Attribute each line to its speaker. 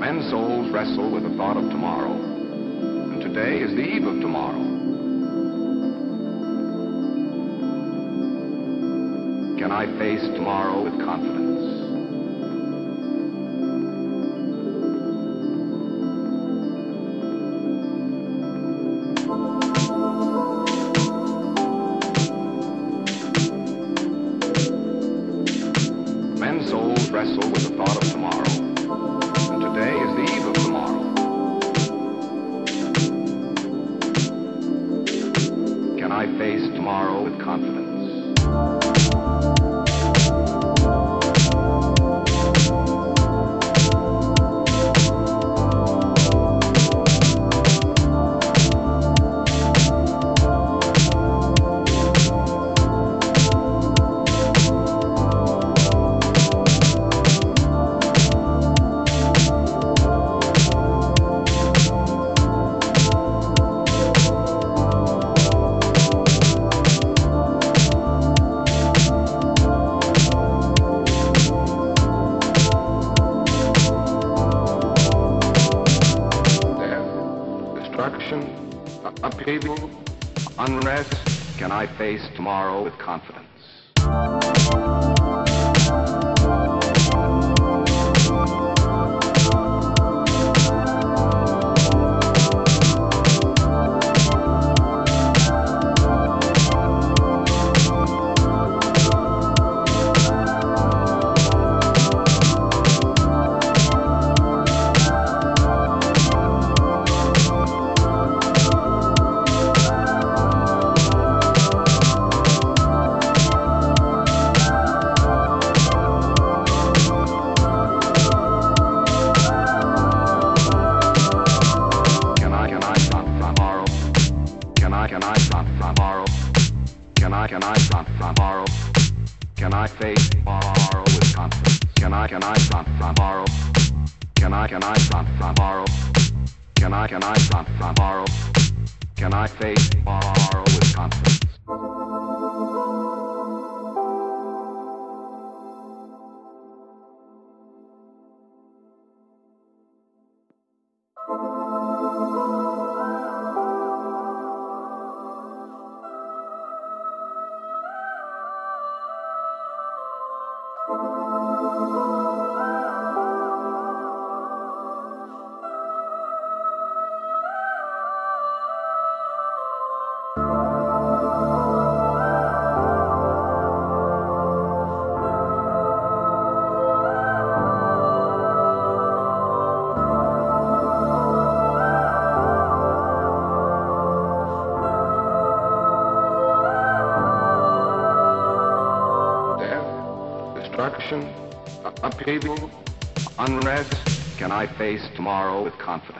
Speaker 1: Men's souls wrestle with the thought of tomorrow. And today is the eve of tomorrow. Can I face tomorrow with confidence? Men's souls wrestle with the thought of tomorrow. Today is the eve destruction, upheaval, unrest. Can I face tomorrow with confidence? Can I, can I tomorrow? Can I face tomorrow with confidence? Can I, can I tomorrow? Can I, can I tomorrow? Can I, can I tomorrow? Can I face tomorrow with confidence? Death, destruction, upheaval, unrest. Can I face tomorrow with confidence?